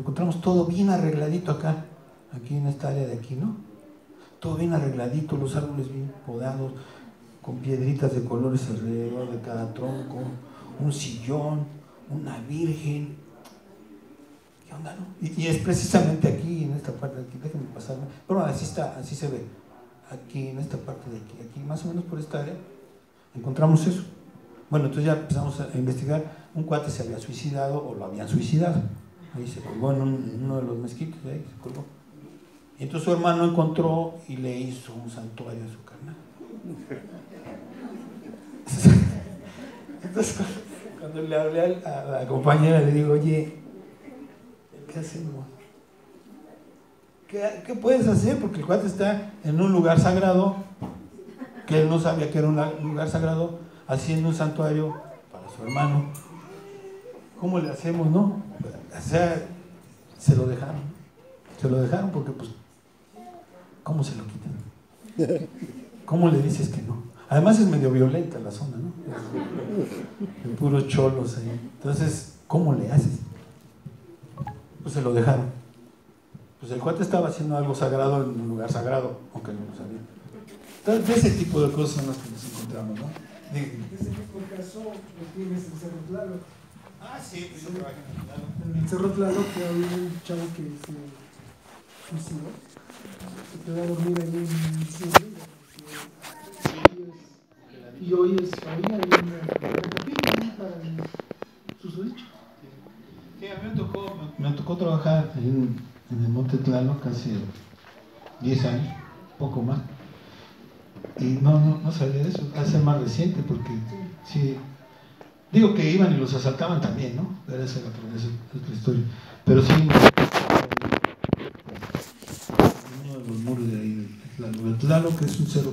encontramos todo bien arregladito acá, aquí en esta área de aquí, ¿no? Todo bien arregladito, los árboles bien podados, con piedritas de colores alrededor de cada tronco, un sillón, una virgen. ¿Qué onda, no? Y, es precisamente aquí, en esta parte de aquí, déjenme pasarme. Pero así está, así se ve. Aquí, en esta parte de aquí, aquí, más o menos por esta área, encontramos eso. Bueno, entonces ya empezamos a investigar. Un cuate se había suicidado o lo habían suicidado. Ahí se colgó en, un- en uno de los mezquitos, ahí se colgó. Y entonces su hermano encontró y le hizo un santuario a su carnal. Entonces, cuando, le hablé a la compañera, le digo, oye, ¿qué hacemos? ¿Qué, qué puedes hacer? Porque el cuate está en un lugar sagrado, que él no sabía que era un lugar sagrado, haciendo un santuario para su hermano. ¿Cómo le hacemos, no? O sea, se lo dejaron. Se lo dejaron porque, pues, ¿cómo se lo quitan? ¿Cómo le dices que no? Además es medio violenta la zona, ¿no? De puros cholos ahí. Entonces, ¿cómo le haces? Pues se lo dejaron. Pues el cuate estaba haciendo algo sagrado en un lugar sagrado, aunque no lo sabía. Entonces, de ese tipo de cosas son las que nos encontramos, ¿no? Lo tienes en Cerro Tlaloc. Ah, sí, yo trabajé en el lado. En el Cerro Tlaloc que había un chavo que se suicidó. Se quedó a dormir ahí en diciembre. Y hoy es ahí hay una, capilla para el susodicho. Sí, a mí me tocó, me tocó trabajar en, en el Monte Tlaloc hace 10 años, poco más. Y no, no, no sabía de eso, hace más reciente, porque sí, digo que iban y los asaltaban también, ¿no? Pero esa es la es historia. Pero sí, uno de los muros de ahí, Tlaloc, El Tlaloc es un cerro